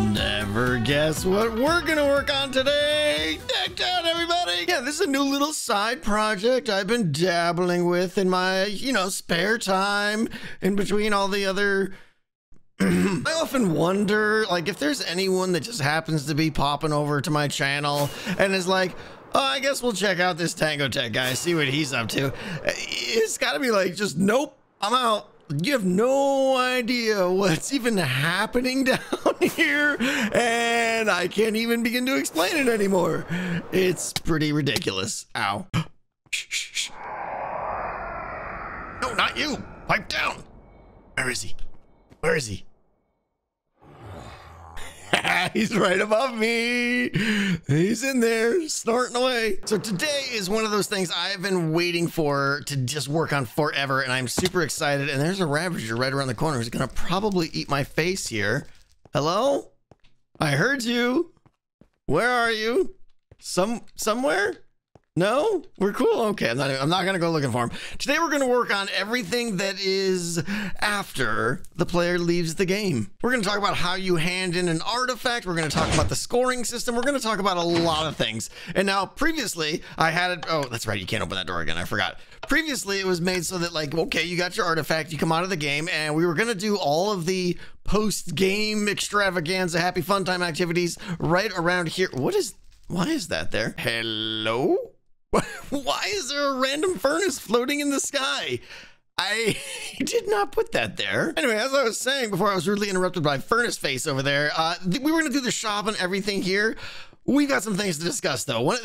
never guess what we're gonna work on today. Deck out, everybody. Yeah, this is a new little side project I've been dabbling with in my, you know, spare time in between all the other. I often wonder, like, if there's anyone that just happens to be popping over to my channel and is like, oh, I guess we'll check out this Tango Tek guy, see what he's up to. It's got to be like, just nope, I'm out you have no idea what's even happening down here, and I can't even begin to explain it anymore. It's pretty ridiculous. Ow. shh, shh, shh. No, not you. Pipe down. Where is he? Where is he? He's right above me. He's in there snorting away. So today is one of those things I've been waiting for to just work on forever. And I'm super excited. And there's a Ravager right around the corner who's going to probably eat my face here. Hello? I heard you. Where are you? Some somewhere? No, we're cool. Okay, I'm not. I'm not gonna go looking for him today. We're gonna work on everything that is after the player leaves the game. We're gonna talk about how you hand in an artifact. We're gonna talk about the scoring system. We're gonna talk about a lot of things. And now, previously, I had it. Oh, that's right. You can't open that door again. I forgot. Previously, it was made so that like, okay, you got your artifact. You come out of the game, and we were gonna do all of the post-game extravaganza, happy fun time activities right around here. What is? Why is that there? Hello. Why is there a random furnace floating in the sky? I did not put that there. Anyway, as I was saying before I was rudely interrupted by Furnace Face over there, uh, we were going to do the shop and everything here. We got some things to discuss though. One,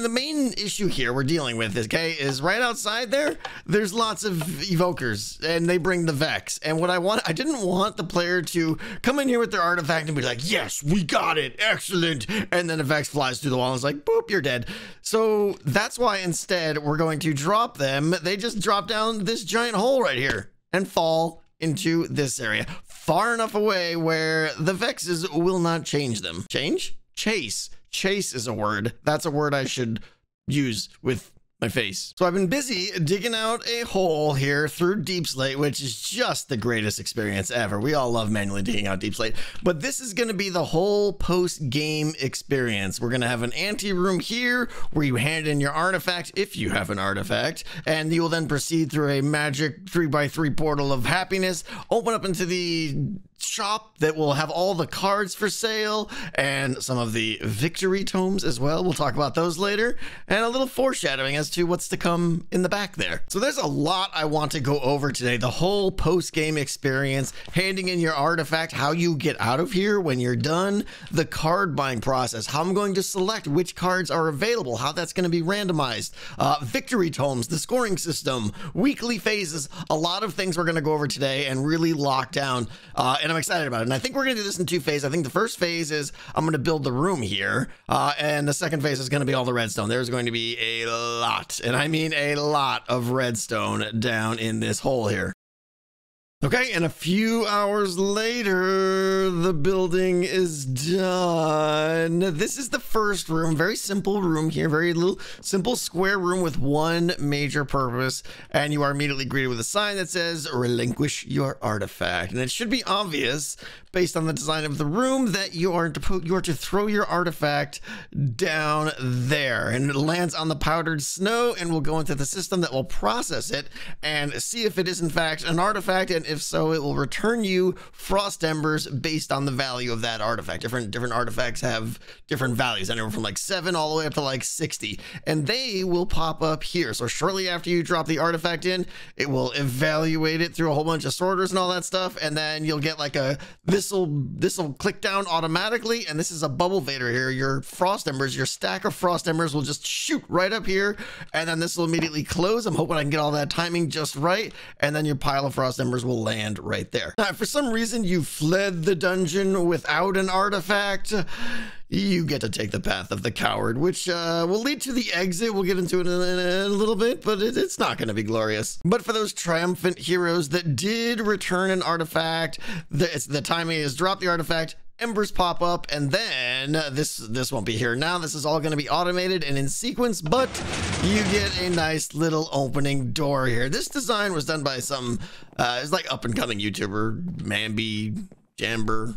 the main issue here we're dealing with, is, okay, is right outside there. There's lots of evokers, and they bring the Vex. And what I want, I didn't want the player to come in here with their artifact and be like, "Yes, we got it, excellent," and then the Vex flies through the wall and is like, "Boop, you're dead." So that's why instead we're going to drop them. They just drop down this giant hole right here and fall into this area, far enough away where the Vexes will not change them. Change? Chase Chase is a word. That's a word I should use with my face. So I've been busy digging out a hole here through Deep Slate, which is just the greatest experience ever. We all love manually digging out Deep Slate, but this is going to be the whole post-game experience. We're going to have an ante room here where you hand in your artifact, if you have an artifact, and you will then proceed through a magic 3x3 portal of happiness, open up into the shop that will have all the cards for sale and some of the victory tomes as well. We'll talk about those later and a little foreshadowing as to what's to come in the back there. So there's a lot I want to go over today. The whole post-game experience, handing in your artifact, how you get out of here when you're done, the card buying process, how I'm going to select which cards are available, how that's going to be randomized, uh, victory tomes, the scoring system, weekly phases, a lot of things we're going to go over today and really lock down. Uh, and I'm excited about it. And I think we're going to do this in two phases. I think the first phase is I'm going to build the room here. Uh, and the second phase is going to be all the redstone. There's going to be a lot, and I mean a lot of redstone down in this hole here. Okay, and a few hours later, the building is done. This is the first room, very simple room here, very little simple square room with one major purpose. And you are immediately greeted with a sign that says, relinquish your artifact. And it should be obvious based on the design of the room that you are to put, you are to throw your artifact down there. And it lands on the powdered snow and will go into the system that will process it and see if it is in fact an artifact. And if so, it will return you frost embers based on the value of that artifact. Different different artifacts have different values, anywhere from like seven all the way up to like 60. And they will pop up here. So shortly after you drop the artifact in, it will evaluate it through a whole bunch of sorters and all that stuff. And then you'll get like a this will this will click down automatically. And this is a bubble vader here. Your frost embers, your stack of frost embers will just shoot right up here. And then this will immediately close. I'm hoping I can get all that timing just right. And then your pile of frost embers will land right there. Now, for some reason you fled the dungeon without an artifact, you get to take the path of the coward, which uh, will lead to the exit. We'll get into it in a, in a little bit, but it, it's not going to be glorious. But for those triumphant heroes that did return an artifact, the, the timing is drop the artifact, embers pop up and then this this won't be here now. This is all going to be automated and in sequence but you get a nice little opening door here. This design was done by some uh it's like up and coming youtuber manby Jamber,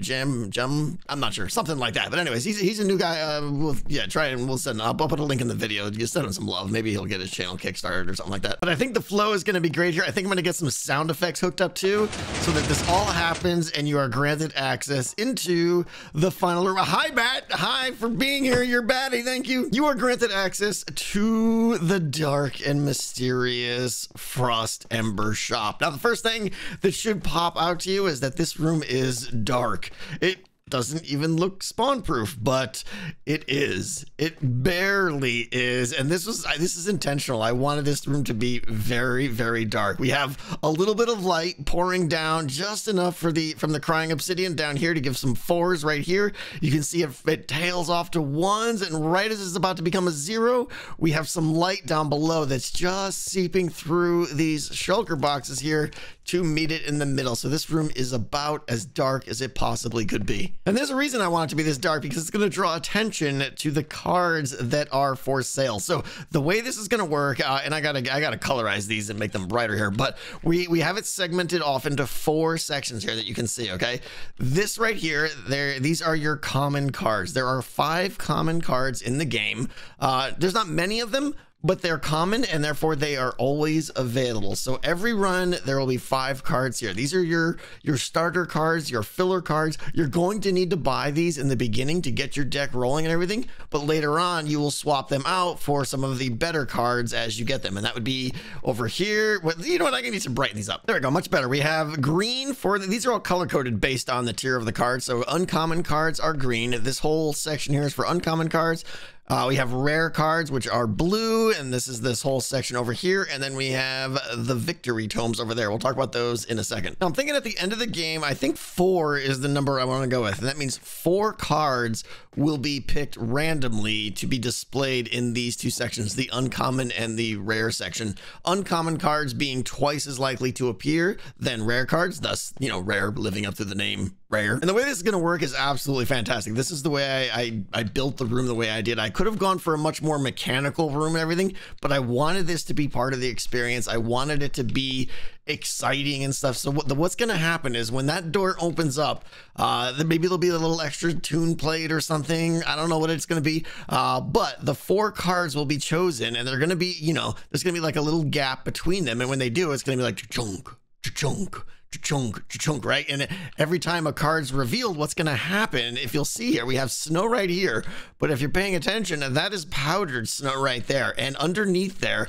Jam, Jum. I'm not sure, something like that. But anyways, he's he's a new guy. Uh, we'll yeah, try and we'll send. I'll, I'll put a link in the video. Just send him some love. Maybe he'll get his channel kickstarted or something like that. But I think the flow is going to be great here. I think I'm going to get some sound effects hooked up too, so that this all happens and you are granted access into the final room. Hi, Bat. Hi for being here. You're Batty. Thank you. You are granted access to the dark and mysterious Frost Ember shop. Now, the first thing that should pop out to you is that this room is dark. It doesn't even look spawn proof, but it is. It barely is. And this was this is intentional. I wanted this room to be very, very dark. We have a little bit of light pouring down just enough for the from the crying obsidian down here to give some fours right here. You can see it, it tails off to ones, and right as it's about to become a zero, we have some light down below that's just seeping through these shulker boxes here to meet it in the middle. So this room is about as dark as it possibly could be. And there's a reason I want it to be this dark because it's going to draw attention to the cards that are for sale. So the way this is going to work, uh, and I gotta I gotta colorize these and make them brighter here, but we we have it segmented off into four sections here that you can see. Okay, this right here, there these are your common cards. There are five common cards in the game. Uh, there's not many of them, but they're common and therefore they are always available. So every run there will be five cards here. These are your your starter cards, your filler cards. You're going to need to buy these in the beginning to get your deck rolling and everything, but later on you will swap them out for some of the better cards as you get them. And that would be over here. You know what? I need to brighten these up. There we go. Much better. We have green for the, these are all color coded based on the tier of the card. So uncommon cards are green. This whole section here is for uncommon cards. Uh, we have rare cards, which are blue, and this is this whole section over here. And then we have the victory tomes over there. We'll talk about those in a second. Now, I'm thinking at the end of the game, I think four is the number I want to go with. And that means four cards will be picked randomly to be displayed in these two sections, the uncommon and the rare section. Uncommon cards being twice as likely to appear than rare cards, thus, you know, rare living up to the name rare. And the way this is going to work is absolutely fantastic. This is the way I, I, I, built the room the way I did. I could have gone for a much more mechanical room and everything, but I wanted this to be part of the experience. I wanted it to be exciting and stuff. So what, the, what's going to happen is when that door opens up, uh, then maybe there'll be a little extra tune played or something. I don't know what it's going to be. Uh, but the four cards will be chosen and they're going to be, you know, there's going to be like a little gap between them. And when they do, it's going to be like chunk, chunk chunk, chunk, right? And every time a card's revealed, what's going to happen, if you'll see here, we have snow right here, but if you're paying attention, that is powdered snow right there. And underneath there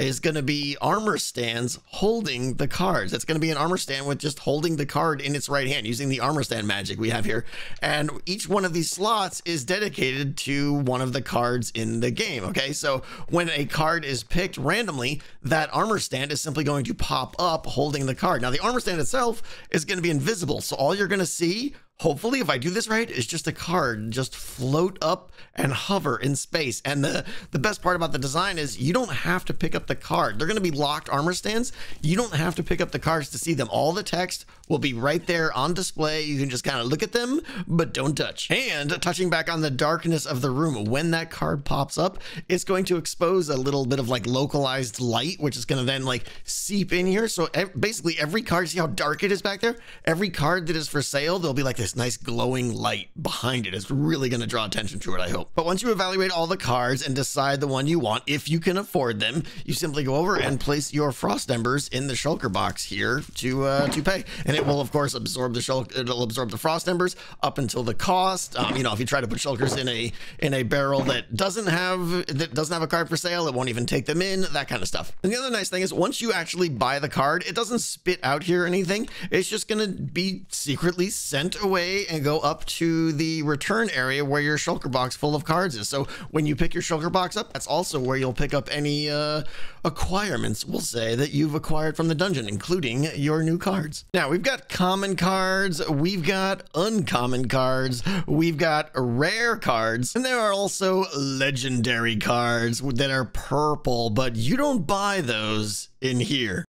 is going to be armor stands holding the cards. It's going to be an armor stand with just holding the card in its right hand using the armor stand magic we have here. And each one of these slots is dedicated to one of the cards in the game. Okay, so when a card is picked randomly, that armor stand is simply going to pop up holding the card. Now, the armor stand itself is going to be invisible. So all you're going to see hopefully if I do this right, is just a card just float up and hover in space. And the, the best part about the design is you don't have to pick up the card. They're going to be locked armor stands. You don't have to pick up the cards to see them. All the text will be right there on display. You can just kind of look at them, but don't touch. And touching back on the darkness of the room, when that card pops up, it's going to expose a little bit of like localized light, which is going to then like seep in here. So basically every card, see how dark it is back there? Every card that is for sale, there'll be like this this nice glowing light behind it. It's really going to draw attention to it, I hope. But once you evaluate all the cards and decide the one you want, if you can afford them, you simply go over and place your frost embers in the shulker box here to uh, to pay. And it will, of course, absorb the shulker, it'll absorb the frost embers up until the cost. Um, you know, if you try to put shulkers in a in a barrel that doesn't have that doesn't have a card for sale, it won't even take them in, that kind of stuff. And the other nice thing is once you actually buy the card, it doesn't spit out here anything. It's just going to be secretly sent away away and go up to the return area where your shulker box full of cards is. So when you pick your shulker box up, that's also where you'll pick up any uh, acquirements, we'll say, that you've acquired from the dungeon, including your new cards. Now, we've got common cards, we've got uncommon cards, we've got rare cards, and there are also legendary cards that are purple, but you don't buy those in here.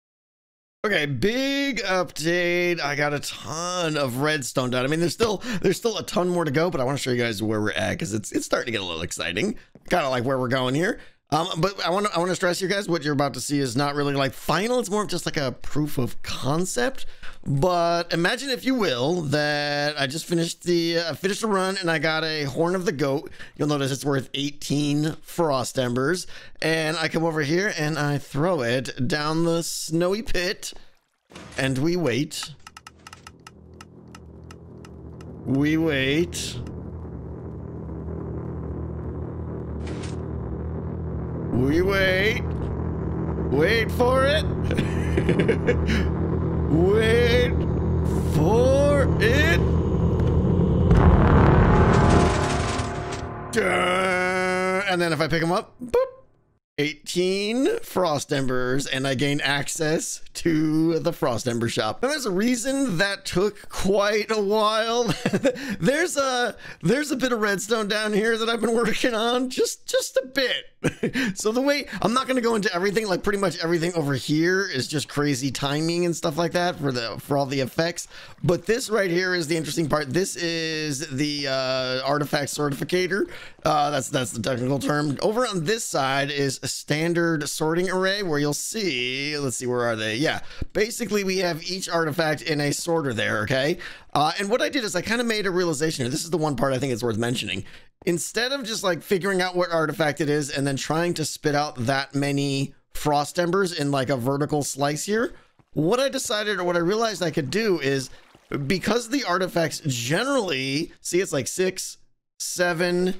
Okay, big update. I got a ton of redstone done. I mean, there's still there's still a ton more to go, but I want to show you guys where we're at because it's it's starting to get a little exciting. Kind of like where we're going here. Um, but I want to I want to stress you guys what you're about to see is not really like final. It's more of just like a proof of concept. But imagine, if you will, that I just finished the uh, finished a run and I got a horn of the goat. You'll notice it's worth 18 frost embers, and I come over here and I throw it down the snowy pit, and we wait. We wait. We wait. Wait for it. wait for it. And then if I pick him up, boop. 18 frost embers and I gain access to the frost ember shop. And there's a reason that took quite a while. there's a there's a bit of redstone down here that I've been working on just just a bit. so the way I'm not going to go into everything like pretty much everything over here is just crazy timing and stuff like that for the for all the effects, but this right here is the interesting part. This is the uh artifact certificator. Uh that's that's the technical term. Over on this side is a standard sorting array where you'll see, let's see, where are they? Yeah, basically we have each artifact in a sorter there, okay? Uh, and what I did is I kind of made a realization here. This is the one part I think it's worth mentioning. Instead of just like figuring out what artifact it is and then trying to spit out that many frost embers in like a vertical slice here, what I decided or what I realized I could do is because the artifacts generally, see it's like six, seven,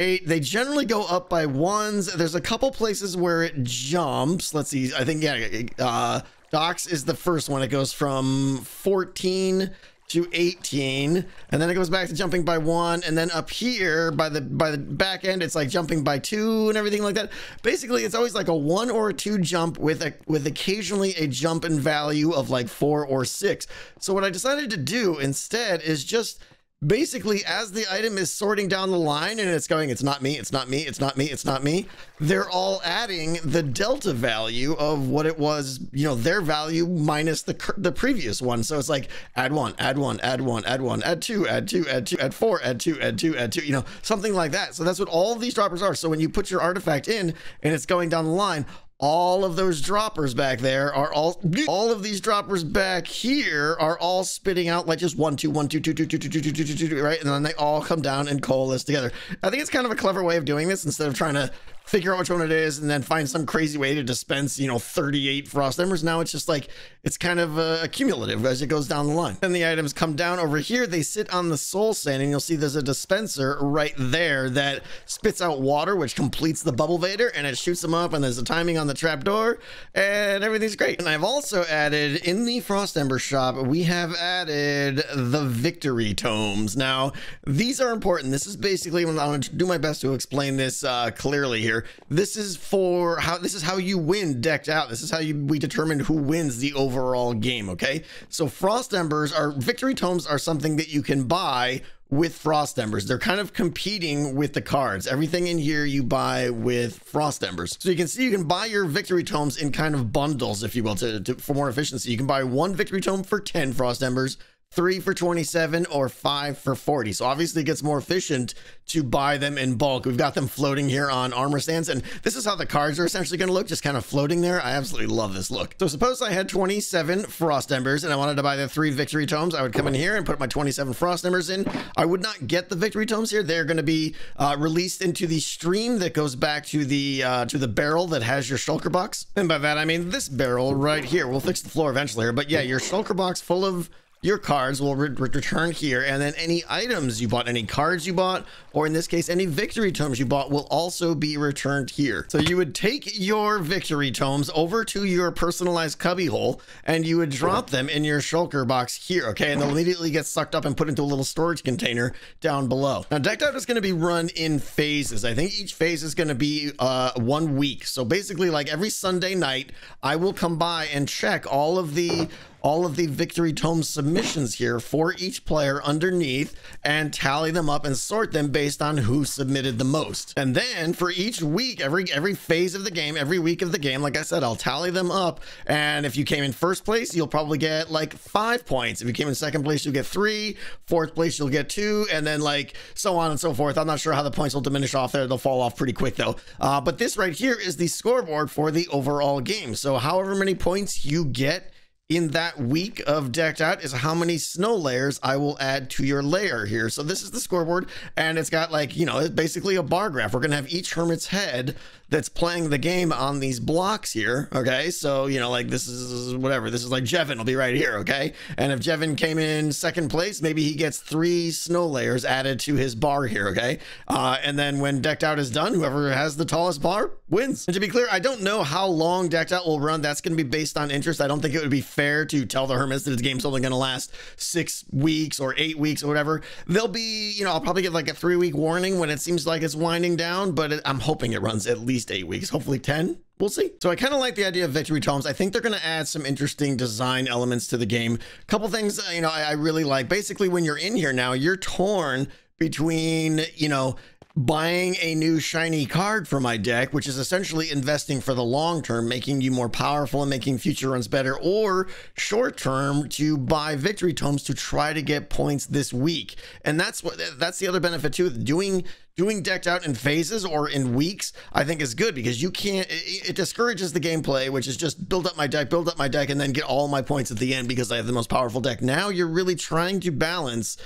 eight. They generally go up by ones. There's a couple places where it jumps. Let's see. I think, yeah, uh, Docks is the first one. It goes from 14 to 18 and then it goes back to jumping by one and then up here by the by the back end it's like jumping by two and everything like that basically it's always like a one or a two jump with a with occasionally a jump in value of like four or six so what i decided to do instead is just basically as the item is sorting down the line and it's going it's not me it's not me it's not me it's not me they're all adding the delta value of what it was you know their value minus the the previous one. So it's like add one add one add one add one add two add two add two add four add two add two add two you know something like that. So that's what all these droppers are. So when you put your artifact in and it's going down the line all of those droppers back there are all all of these droppers back here are all spitting out like just one two one two two two two two two two two two two right and then they all come down and coalesce together i think it's kind of a clever way of doing this instead of trying to figure out which one it is and then find some crazy way to dispense you know 38 frost embers. Now it's just like it's kind of uh, cumulative as it goes down the line. And the items come down over here. They sit on the soul sand and you'll see there's a dispenser right there that spits out water which completes the bubble vader and it shoots them up and there's a timing on the trapdoor and everything's great. And i've also added in the frost ember shop we have added the victory tomes. Now these are important. This is basically i'm going to do my best to explain this uh, clearly here This is for how this is how you win decked out. This is how you we determine who wins the overall game. Okay, so frost embers are victory tomes are something that you can buy with frost embers. They're kind of competing with the cards. Everything in here you buy with frost embers. So you can see you can buy your victory tomes in kind of bundles, if you will, to, to for more efficiency. You can buy one victory tome for 10 frost embers, three for 27 or five for 40. So obviously it gets more efficient to buy them in bulk. We've got them floating here on armor stands. And this is how the cards are essentially going to look, just kind of floating there. I absolutely love this look. So suppose I had 27 frost embers and I wanted to buy the three victory tomes. I would come in here and put my 27 frost embers in. I would not get the victory tomes here. They're going to be uh, released into the stream that goes back to the uh, to the barrel that has your shulker box. And by that, I mean this barrel right here. We'll fix the floor eventually here. But yeah, your shulker box full of your cards will re return here and then any items you bought any cards you bought or in this case any victory tomes you bought will also be returned here. So you would take your victory tomes over to your personalized cubby hole and you would drop them in your shulker box here okay? And they'll immediately get sucked up and put into a little storage container down below. Now decked out is going to be run in phases. I think each phase is going to be uh one week. So basically like every sunday night i will come by and check all of the all of the victory tome submissions here for each player underneath and tally them up and sort them based on who submitted the most. And then for each week, every every phase of the game, every week of the game, like I said, I'll tally them up. And if you came in first place, you'll probably get like five points. If you came in second place, you'll get three. Fourth place, you'll get two, and then like so on and so forth. I'm not sure how the points will diminish off there. They'll fall off pretty quick though. Uh, but this right here is the scoreboard for the overall game. So however many points you get in that week of decked out is how many snow layers I will add to your layer here. So this is the scoreboard and it's got like, you know, it's basically a bar graph. We're going to have each hermit's head that's playing the game on these blocks here. Okay. So, you know, like this is whatever. This is like Jevin will be right here. Okay. And if Jevin came in second place, maybe he gets three snow layers added to his bar here. Okay. Uh, and then when decked out is done, whoever has the tallest bar wins. And to be clear, I don't know how long decked out will run. That's going to be based on interest. I don't think it would be fair to tell the hermits that the game's only going to last six weeks or eight weeks or whatever. They'll be, you know, I'll probably get like a three week warning when it seems like it's winding down, but it, I'm hoping it runs at least eight weeks, hopefully 10 we'll see. So I kind of like the idea of victory tomes. I think they're going to add some interesting design elements to the game. A couple things, uh, you know, I, I, really like. Basically, when you're in here now, you're torn between, you know, buying a new shiny card for my deck, which is essentially investing for the long term, making you more powerful and making future runs better, or short term to buy victory tomes to try to get points this week. And that's what that's the other benefit too. Doing doing decked out in phases or in weeks, I think is good because you can't, it, it, discourages the gameplay, which is just build up my deck, build up my deck, and then get all my points at the end because I have the most powerful deck. Now you're really trying to balance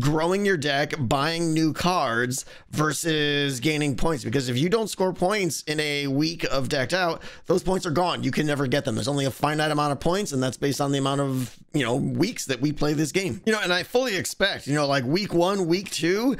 growing your deck, buying new cards versus gaining points. Because if you don't score points in a week of decked out, those points are gone. You can never get them. There's only a finite amount of points, and that's based on the amount of, you know, weeks that we play this game. You know, and I fully expect, you know, like week one, week two,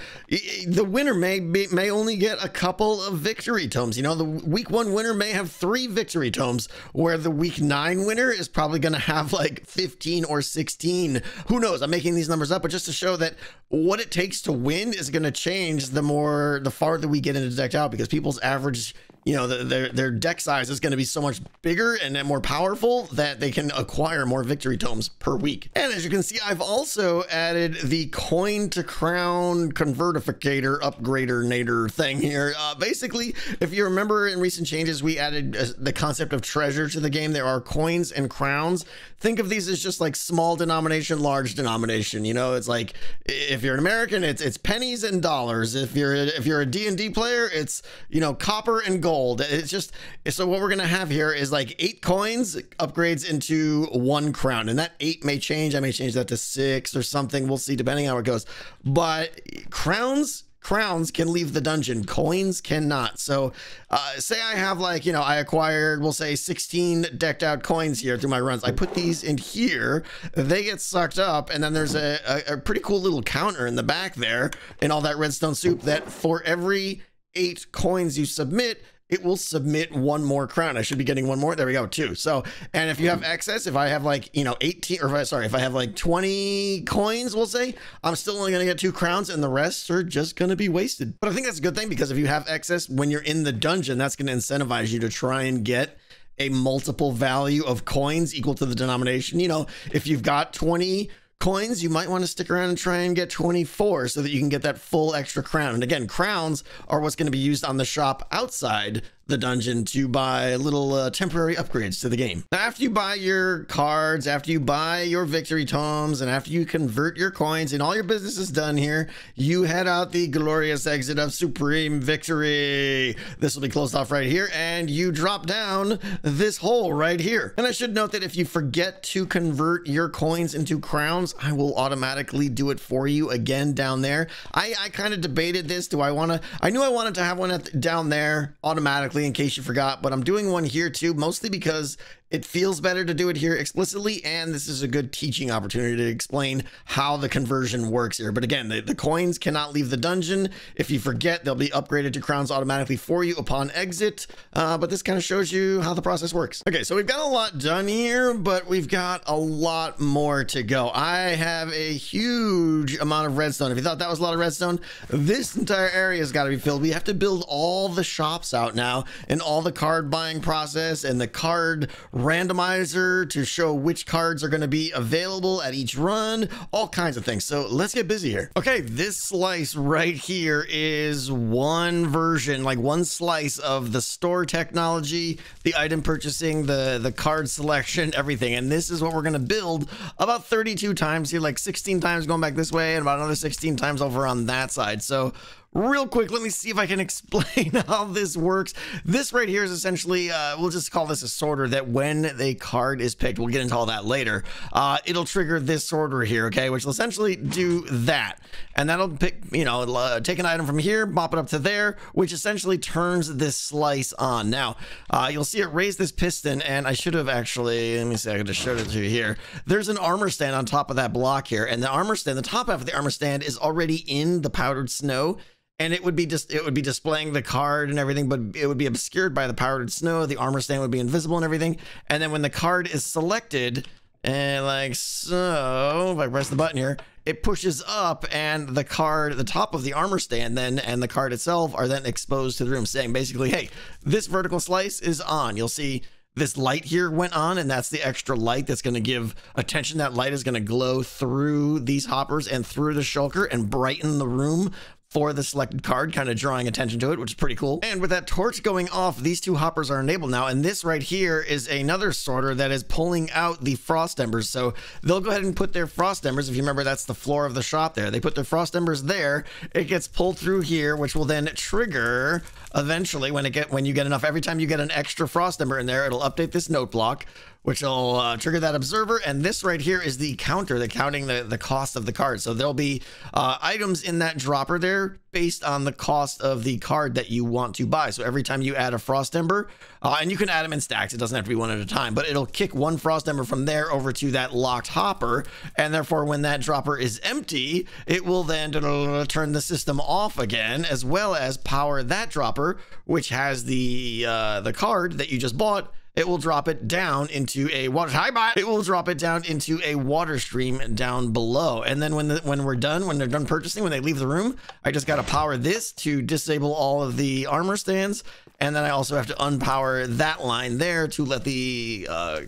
the winner may be, may only get a couple of victory tomes. You know, the week one winner may have three victory tomes, where the week nine winner is probably going to have like 15 or 16. Who knows? I'm making these numbers up, but just to show that what it takes to win is going to change the more the farther we get into decked out because people's average you know, the, their their deck size is going to be so much bigger and more powerful that they can acquire more victory tomes per week. And as you can see, I've also added the coin to crown convertificator upgrader nader thing here. Uh, basically, if you remember in recent changes, we added uh, the concept of treasure to the game. There are coins and crowns. Think of these as just like small denomination, large denomination. You know, it's like if you're an American, it's it's pennies and dollars. If you're if you're a D&D player, it's you know copper and gold gold. It's just so what we're gonna have here is like eight coins upgrades into one crown, and that eight may change. I may change that to six or something. We'll see depending on how it goes. But crowns crowns can leave the dungeon coins cannot so uh, say i have like you know i acquired we'll say 16 decked out coins here through my runs i put these in here they get sucked up and then there's a, a, a pretty cool little counter in the back there in all that redstone soup that for every eight coins you submit it will submit one more crown. I should be getting one more. There we go, two. So, and if you have mm-hmm. excess, if I have like, you know, 18 or if I, sorry, if I have like 20 coins, we'll say, I'm still only going to get two crowns and the rest are just going to be wasted. But I think that's a good thing because if you have excess when you're in the dungeon, that's going to incentivize you to try and get a multiple value of coins equal to the denomination. You know, if you've got 20 coins, you might want to stick around and try and get 24 so that you can get that full extra crown. And again, crowns are what's going to be used on the shop outside the dungeon to buy little uh, temporary upgrades to the game. Now, after you buy your cards, after you buy your victory tomes, and after you convert your coins and all your business is done here, you head out the glorious exit of Supreme Victory. This will be closed off right here, and you drop down this hole right here. And I should note that if you forget to convert your coins into crowns, I will automatically do it for you again down there. I, I kind of debated this. Do I want to? I knew I wanted to have one at, down there automatically in case you forgot, but I'm doing one here too, mostly because it feels better to do it here explicitly, and this is a good teaching opportunity to explain how the conversion works here. But again, the, the coins cannot leave the dungeon. If you forget, they'll be upgraded to crowns automatically for you upon exit. Uh, but this kind of shows you how the process works. Okay, so we've got a lot done here, but we've got a lot more to go. I have a huge amount of redstone. If you thought that was a lot of redstone, this entire area has got to be filled. We have to build all the shops out now and all the card buying process and the card randomizer to show which cards are going to be available at each run, all kinds of things. So let's get busy here. Okay, this slice right here is one version, like one slice of the store technology, the item purchasing, the, the card selection, everything. And this is what we're going to build about 32 times here, like 16 times going back this way and about another 16 times over on that side. So real quick, let me see if I can explain how this works. This right here is essentially, uh, we'll just call this a sorter that when a card is picked, we'll get into all that later, uh, it'll trigger this sorter here, okay, which will essentially do that. And that'll pick, you know, uh, take an item from here, mop it up to there, which essentially turns this slice on. Now, uh, you'll see it raise this piston, and I should have actually, let me see, I could have showed it to you here. There's an armor stand on top of that block here, and the armor stand, the top half of the armor stand is already in the powdered snow and it would be just it would be displaying the card and everything but it would be obscured by the powdered snow. The armor stand would be invisible and everything. And then when the card is selected and like so if i press the button here it pushes up and the card the top of the armor stand then and the card itself are then exposed to the room saying basically hey this vertical slice is on. You'll see this light here went on and that's the extra light that's going to give attention. That light is going to glow through these hoppers and through the shulker and brighten the room for the selected card, kind of drawing attention to it, which is pretty cool. And with that torch going off, these two hoppers are enabled now. And this right here is another sorter that is pulling out the frost embers. So they'll go ahead and put their frost embers. If you remember, that's the floor of the shop there. They put their frost embers there. It gets pulled through here, which will then trigger eventually when it get when you get enough. Every time you get an extra frost ember in there, it'll update this note block which will uh, trigger that observer. And this right here is the counter, the counting the, the cost of the card. So there'll be uh, items in that dropper there based on the cost of the card that you want to buy. So every time you add a Frost Ember, uh, and you can add them in stacks, it doesn't have to be one at a time, but it'll kick one Frost Ember from there over to that locked hopper. And therefore, when that dropper is empty, it will then turn the system off again, as well as power that dropper, which has the uh, the card that you just bought it will drop it down into a water hi bye it will drop it down into a water stream down below. And then when the, when we're done when they're done purchasing when they leave the room i just got to power this to disable all of the armor stands. And then i also have to unpower that line there to let the uh,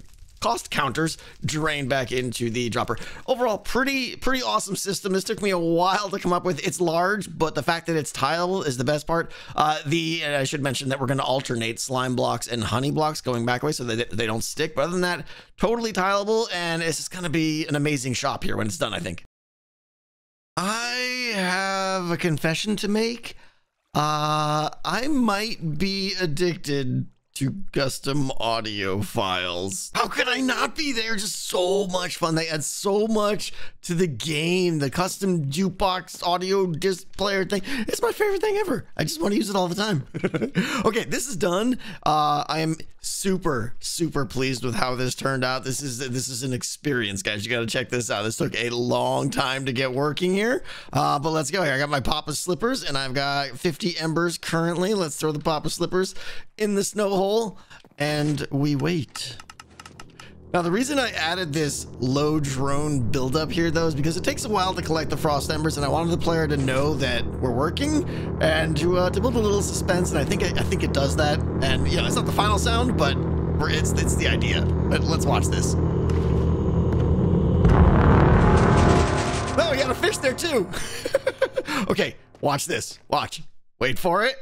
cost counters drain back into the dropper. Overall, pretty pretty awesome system. This took me a while to come up with. It's large, but the fact that it's tileable is the best part. Uh, the I should mention that we're going to alternate slime blocks and honey blocks going back away so that they don't stick. But other than that, totally tileable, and it's going to be an amazing shop here when it's done. I think. I have a confession to make. Uh, I might be addicted to custom audio files. How could I not be there? Just so much fun. They add so much to the game. The custom jukebox audio disc player thing. It's my favorite thing ever. I just want to use it all the time. okay, this is done. Uh, I am super, super pleased with how this turned out. This is this is an experience, guys. You got to check this out. This took a long time to get working here, uh, but let's go here. I got my Papa slippers, and I've got 50 embers currently. Let's throw the Papa slippers in the snow hole, and we wait. Now, the reason I added this low drone buildup here, though, is because it takes a while to collect the frost embers, and I wanted the player to know that we're working and to uh, to build a little suspense. And I think I think it does that. And you know, it's not the final sound, but it's it's the idea. But let's watch this. Oh, we got a fish there too. okay, watch this. Watch. Wait for it.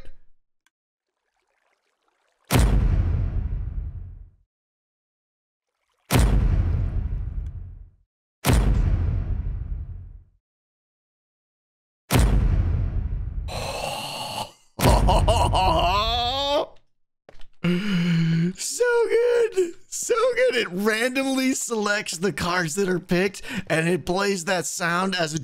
so good. So good. It randomly selects the cards that are picked and it plays that sound as a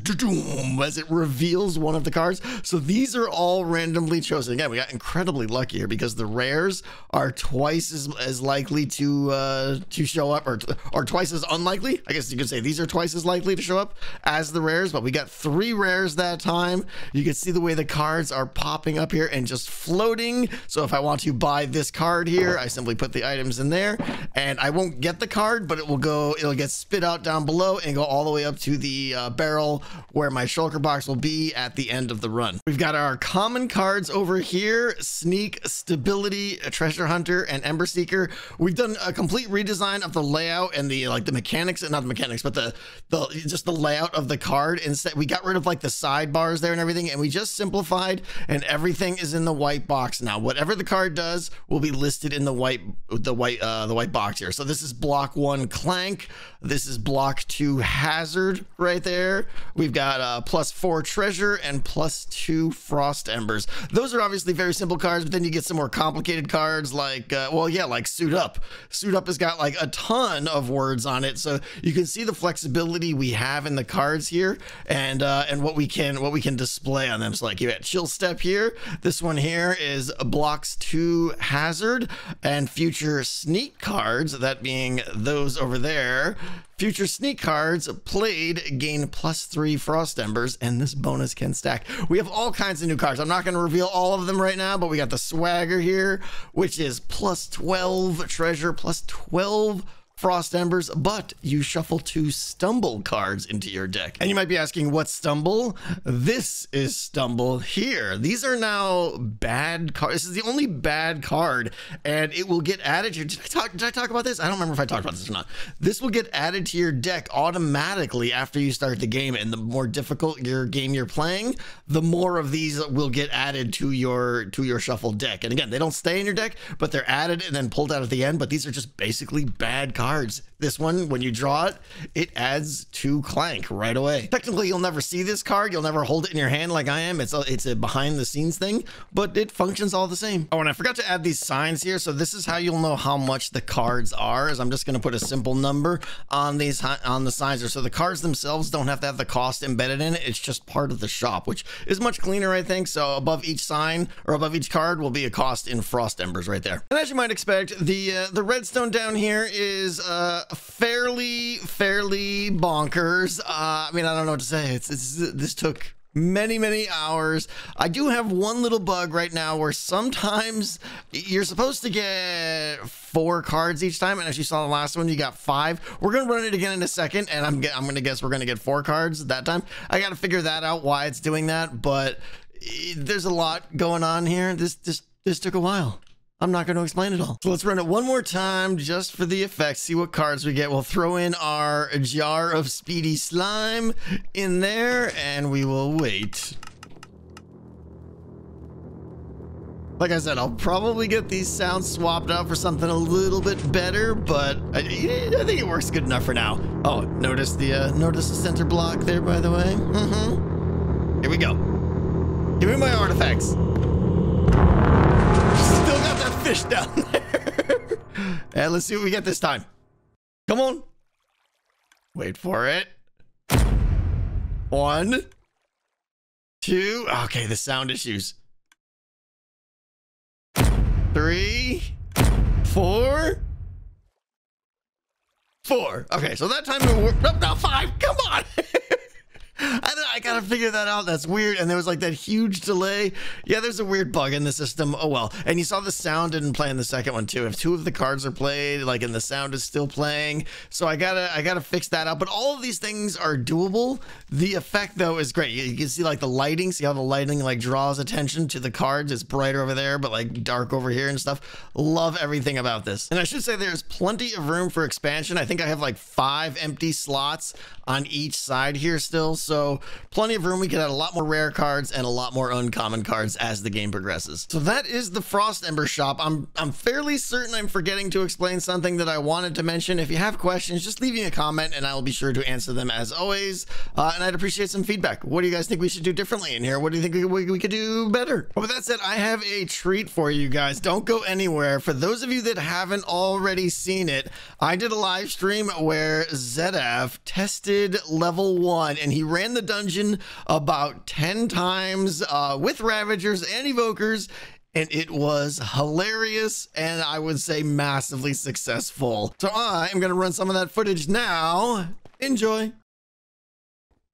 as it reveals one of the cards. So these are all randomly chosen. Again, we got incredibly lucky here because the rares are twice as, as likely to uh, to show up or, or twice as unlikely. I guess you could say these are twice as likely to show up as the rares, but we got three rares that time. You can see the way the cards are popping up here and just floating. So if I want to buy this card here, I simply put the items in there and and I won't get the card, but it will go, it'll get spit out down below and go all the way up to the uh, barrel where my shulker box will be at the end of the run. We've got our common cards over here, Sneak, Stability, Treasure Hunter, and Ember Seeker. We've done a complete redesign of the layout and the like the mechanics, and not the mechanics, but the, the just the layout of the card. Instead, we got rid of like the sidebars there and everything, and we just simplified and everything is in the white box now. Whatever the card does will be listed in the white the white uh, the white box here. So this is block one clank. This is block two hazard right there. We've got uh, plus four treasure and plus two frost embers. Those are obviously very simple cards, but then you get some more complicated cards like uh, well yeah like suit up. Suit up has got like a ton of words on it, so you can see the flexibility we have in the cards here and uh, and what we can what we can display on them. So like you had chill step here. This one here is blocks two hazard and future sneak cards, that being those over there. Future sneak cards played gain plus three frost embers, and this bonus can stack. We have all kinds of new cards. I'm not going to reveal all of them right now, but we got the swagger here, which is plus 12 treasure, plus 12 Frost Embers, but you shuffle two Stumble cards into your deck. And you might be asking, what Stumble? This is Stumble here. These are now bad cards. This is the only bad card, and it will get added to your... Did I, talk, did I talk about this? I don't remember if I talked about this or not. This will get added to your deck automatically after you start the game, and the more difficult your game you're playing, the more of these will get added to your to your shuffled deck. And again, they don't stay in your deck, but they're added and then pulled out at the end, but these are just basically bad cards cards. This one, when you draw it, it adds two clank right away. Technically, you'll never see this card. You'll never hold it in your hand like I am. It's a, it's a behind the scenes thing, but it functions all the same. Oh, and I forgot to add these signs here. So this is how you'll know how much the cards are is I'm just going to put a simple number on these on the signs. So the cards themselves don't have to have the cost embedded in it. It's just part of the shop, which is much cleaner, I think. So above each sign or above each card will be a cost in frost embers right there. And as you might expect, the uh, the redstone down here is uh, fairly, fairly bonkers. Uh, I mean, I don't know what to say. It's, it's this took many many hours. I do have one little bug right now where sometimes you're supposed to get four cards each time and as you saw the last one you got five. We're gonna run it again in a second and i'm i'm gonna guess we're gonna get four cards that time. I gotta figure that out why it's doing that but there's a lot going on here. This this this took a while I'm not going to explain it all. So let's run it one more time just for the effect. See what cards we get. We'll throw in our jar of speedy slime in there and we will wait. Like I said, I'll probably get these sounds swapped out for something a little bit better, but I, I think it works good enough for now. Oh, notice the uh, notice the center block there, by the way. Mm-hmm. Here we go. Give me my artifacts fish down there. and let's see what we get this time. Come on. Wait for it. One, two. Okay, the sound issues. Three, four, four. Okay, so that time it worked. No, no, five. Come on. I, I gotta figure that out. That's weird. And there was like that huge delay. Yeah, there's a weird bug in the system. Oh well. And you saw the sound didn't play in the second one too. If two of the cards are played, like and the sound is still playing. So I gotta I gotta fix that out. But all of these things are doable. The effect though is great. You, you can see like the lighting. See how the lighting like draws attention to the cards. It's brighter over there, but like dark over here and stuff. Love everything about this. And I should say there's plenty of room for expansion. I think I have like five empty slots on each side here still. Plenty of room. We can add a lot more rare cards and a lot more uncommon cards as the game progresses. So that is the Frost Ember shop. I'm, I'm fairly certain I'm forgetting to explain something that I wanted to mention. If you have questions, just leave me a comment and I will be sure to answer them as always. Uh, and I'd appreciate some feedback. What do you guys think we should do differently in here? What do you think we, we could do better? Well, with that said, I have a treat for you guys. Don't go anywhere. For those of you that haven't already seen it, I did a live stream where Zedaph tested level one and he ran the dungeon about 10 times uh, with Ravagers and Evokers and it was hilarious and I would say massively successful. So I am going to run some of that footage now. Enjoy.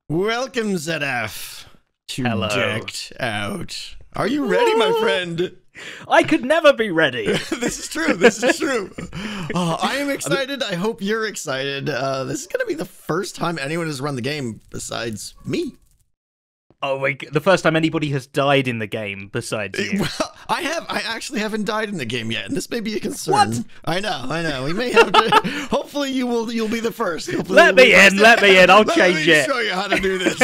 Welcome, Zedaph, to Hello. Decked Out. Are you ready, my friend? I could never be ready. this is true. This is true. Uh, I am excited. I hope you're excited. Uh, this is going to be the first time anyone has run the game besides me. Oh my! g- The first time anybody has died in the game besides you. Well, I have. I actually haven't died in the game yet, and this may be a concern. What? I know. I know. We may have to. hopefully, you will. You'll be the first. Hopefully Let me in, first. let me in, I'll Let change me it. Show you how to do this.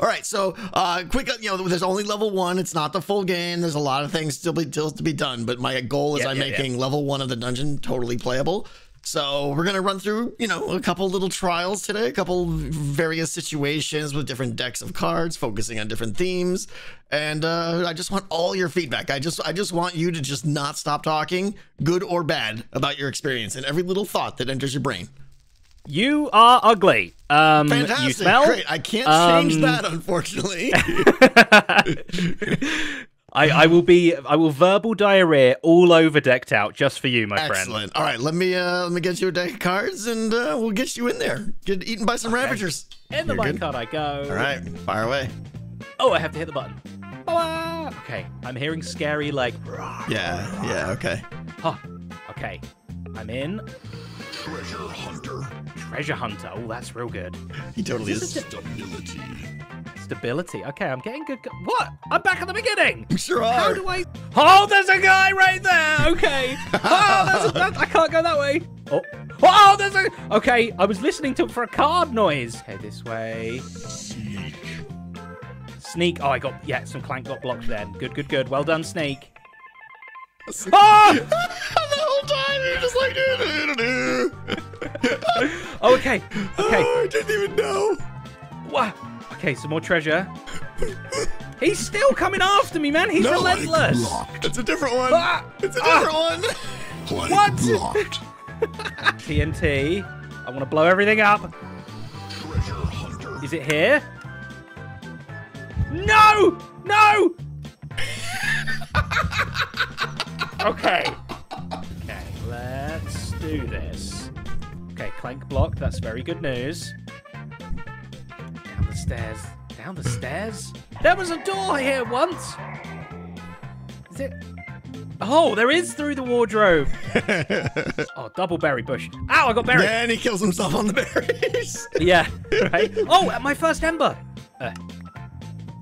All right. So, uh, quick. You know, there's only level one. It's not the full game. There's a lot of things still be still to be done. But my goal is Yeah, I'm yeah, yeah. making level one of the dungeon totally playable. So we're gonna run through, you know, a couple little trials today, a couple various situations with different decks of cards, focusing on different themes, and uh, I just want all your feedback. I just, I just want you to just not stop talking, good or bad, about your experience and every little thought that enters your brain. You are ugly. Um, Fantastic, you smell. great. I can't change Um, that, unfortunately. I, I will be. I will verbal diarrhea all over decked out just for you, my friend. Excellent. All right, let me, uh, let me get you a deck of cards, and uh, we'll get you in there. Get eaten by some ravagers. In the You're good? minecart I go. All right, fire away. Oh, I have to hit the button. Ah, Okay, I'm hearing scary like. Yeah, yeah, okay. Huh. Okay, I'm in. Treasure hunter. Treasure hunter. Oh, that's real good. He totally Is is. this Stability. Stability. Okay, I'm getting good. What? I'm back at the beginning. You sure How are. do I? Oh, there's a guy right there. Okay. Oh, there's a, that, I can't go that way. Oh. Oh, there's a. Okay, I was listening to for a card noise. Okay, this way. Sneak. Sneak. Oh, I got yeah. Some clank got blocked then. Good, good, good. Well done, Snake. Ah! the Oh! whole time you're just like, oh, okay. Okay. Oh, I didn't even know. Wow. Okay, some more treasure. He's still coming after me, man. He's No, relentless. It's a different one. Ah! It's a Ah! different one. Clank What? blocked. TNT. I want to blow everything up. Treasure hunter. Is it here? No! No! okay. Okay, let's do this. Okay, clank blocked. That's very good news. Down the stairs. Down the stairs? There was a door here once. Is it? Oh, there is through the wardrobe. oh, double berry bush. Ow, I got berry. and he kills himself on the berries. Yeah, right. Oh, my first ember. Uh,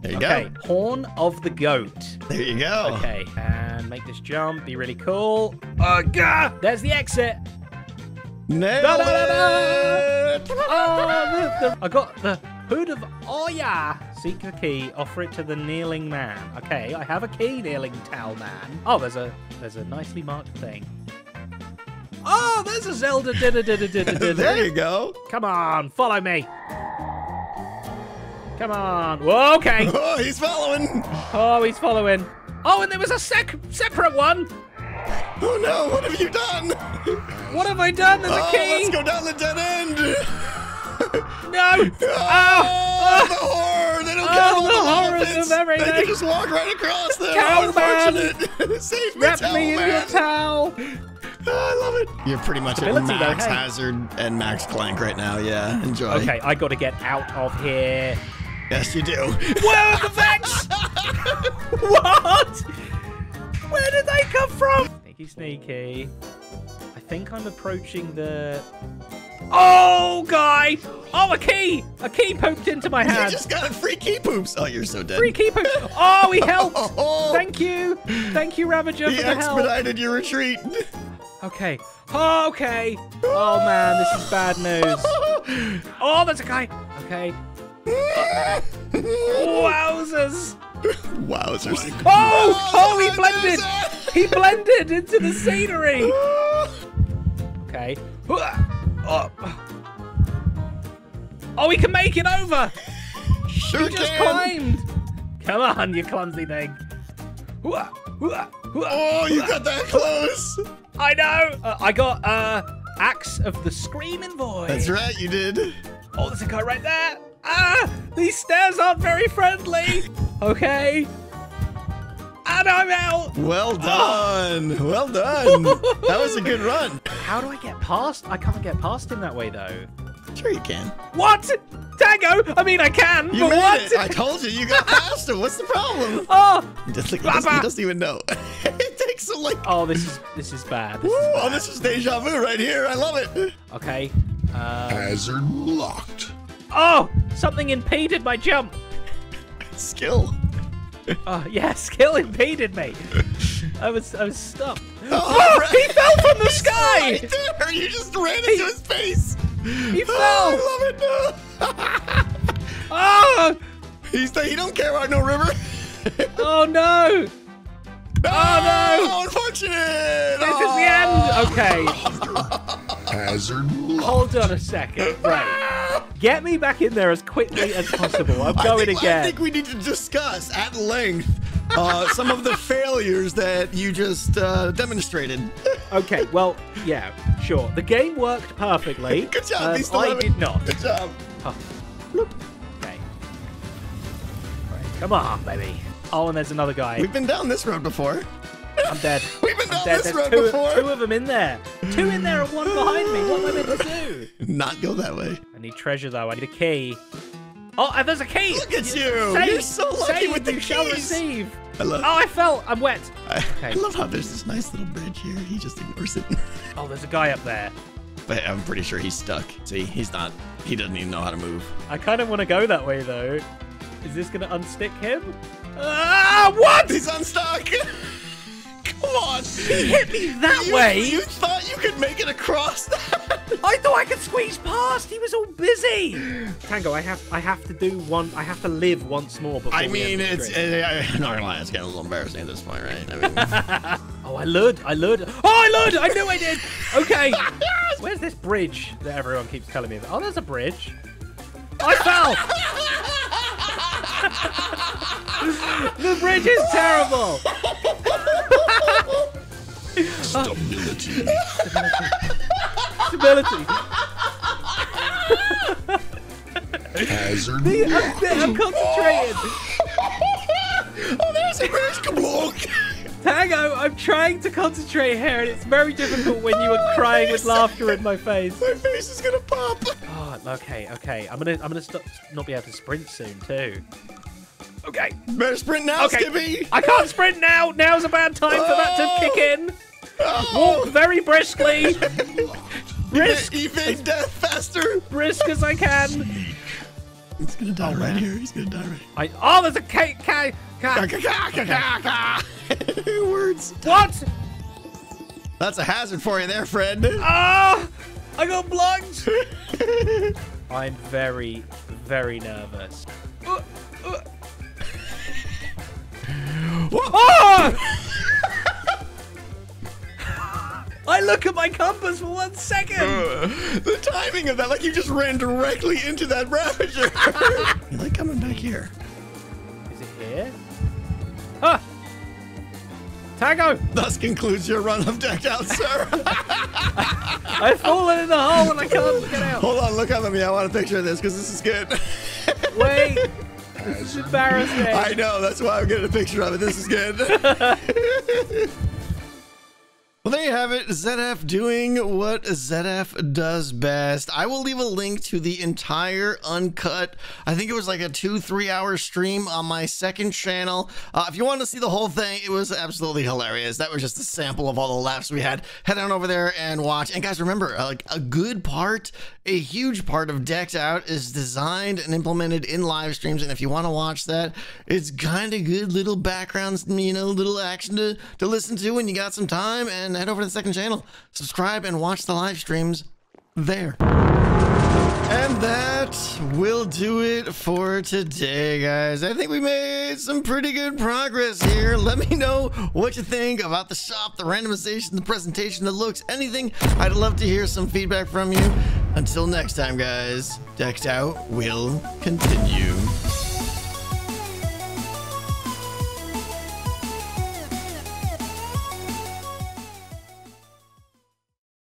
There you okay, go. horn of the goat. There you go. Okay, and make this jump be really cool. Uh, gah! There's the exit. Nailed Da, da, da, da. it. Oh, the, the, I got the hood of Oya. Oh seek the key. Offer it to the kneeling man. Okay, I have a key, kneeling towel man. Oh, there's a there's a nicely marked thing. Oh, there's a Zelda. There you go. Come on, follow me. Come on. Whoa, okay. Oh, he's following. Oh, he's following. Oh, and there was a sec- separate one. Oh no, what have you done? What have I done? There's Oh, a key. let's go down the dead end. No. Oh, Oh, the horror! They don't ah, Oh, care about the the horrors elephants. of everything. They can just walk right across them. Towel man. Unfortunate. Save me, wrap towel me in your towel. Oh, I love it. You're pretty much at Stability, though, max hey. hazard and max clank right now. Yeah, enjoy. Okay, I got to get out of here. Yes, you do. Whoa, the Vex! what? Where did they come from? Sneaky, sneaky. I think I'm approaching the. Oh, guy! Oh, a key! A key poked into my hand. you just got a free key poops. Oh, you're so dead. Free key poops. Oh, he helped. Oh, Thank you. Thank you, Ravager, he for the help. expedited your retreat. Okay. Oh, okay. Oh, man, this is bad news. Oh, there's a guy. Okay. Wowzers. Wowzers. Oh, oh, he blended. He blended into the scenery. Okay. Oh, oh he can make it over. Sure He just can. climbed. Come on, you clumsy thing. Oh, you got that close. I know. Uh, I got uh axe of the screaming void. That's right, you did. Oh, there's a guy right there. Ah, these stairs aren't very friendly. Okay. And I'm out. Well done. Well done. that was a good run. How do I get past? I can't get past him that way though. Sure you can. What? Tango? I mean, I can, You but made what? it. I told you. You got past him. What's the problem? Oh, He doesn't, he doesn't, he doesn't even know. it takes him like. oh, this is this is bad. This Woo, is oh, this is deja vu right here. I love it. okay. Uh, Hazard locked. oh, something impeded my jump. Skill. Oh, yeah, skill impeded me. I was I was stuck. Oh, Oh, he fell from the sky. Right there. You just ran into his face. He fell. Oh, I love it. Oh, He's he don't care about no river. oh no. Oh no. Oh, unfortunate. This is the end. Oh. Okay, Hazard hold on a second. Right. Get me back in there as quickly as possible. I'm I going think, again. I think we need to discuss at length uh, some of the failures that you just uh, demonstrated. Okay, well, yeah, sure. The game worked perfectly. Good job. Um, I have it. did not. Good job. Oh. Okay. Right, come on, baby. Oh, and there's another guy. We've been down this road before. I'm dead. We've been down this There's road two, before. two of them in there. Two in there and one behind me. What am I meant to do? Not go that way. I need treasure though. I need a key. Oh, and there's a key. Look at you. Save, You're so lucky save, with the you shall receive. I love, Oh, I fell. I'm wet. I, I love how there's this nice little bridge here. He just ignores it. Oh, there's a guy up there. but I'm pretty sure he's stuck. See, he's not. He doesn't even know how to move. I kind of want to go that way though. Is this gonna unstick him? Ah, what? He's unstuck. Come on. He hit me that you, way. You thought you could make it across that? I thought I could squeeze past. He was all busy. Tango, I have I have to do one. I have to live once more before. I mean, it's. stream. I, I'm not gonna lie, it's getting a little embarrassing at this point, right? I mean, Oh, I lured. I lured. Oh, I lured. I knew I did. Okay. Where's this bridge that everyone keeps telling me about? Oh, there's a bridge. I fell. the bridge is terrible. Stability. Stability. Hazard I'm, locked. I'm concentrated. oh, there's a bridge. Kablook. Tango, I'm trying to concentrate here, and it's very difficult when you are oh, crying with laughter in my face. My face is gonna pop. Oh, okay, okay. I'm gonna, I'm gonna stop, not be able to sprint soon too. Okay, Better sprint now, okay. Skippy. I can't sprint now. Now's a bad time for that to kick in. Oh. Walk very briskly, brisk, Evade death faster. brisk as I can. He's gonna die right here. He's gonna die right. I, oh, there's a cake, cake, Words. What? That's a hazard for you there, friend. Ah, I got blocked. I'm very, very nervous. Uh, uh. Ah! I look at my compass for one second. the timing of that, like you just ran directly into that ravager. you like coming back here? Is it here? Ah! Tango! Thus concludes your run of decked out, sir. I've fallen in the hole and I can't get out. Hold on, look up at me. I want a picture of this because this is good. Wait, it's Hazard embarrassing. I know, that's why I'm getting a picture of it. This is good. There you have it. Zedaph doing what Zedaph does best. I will leave a link to the entire uncut, I think it was like a two, three hour stream on my second channel. Uh, if you want to see the whole thing, it was absolutely hilarious. That was just a sample of all the laughs we had. Head on over there and watch. And guys, remember, uh, like a good part, a huge part of Decked Out is designed and implemented in live streams. And if you want to watch that, it's kind of good little backgrounds, you know, little action to, to listen to when you got some time. And head over to the second channel, subscribe, and watch the live streams there. And that will do it for today, guys. I think we made some pretty good progress here. Let me know what you think about the shop, the randomization, the presentation, the looks, anything. I'd love to hear some feedback from you. Until next time, guys, Decked Out will continue.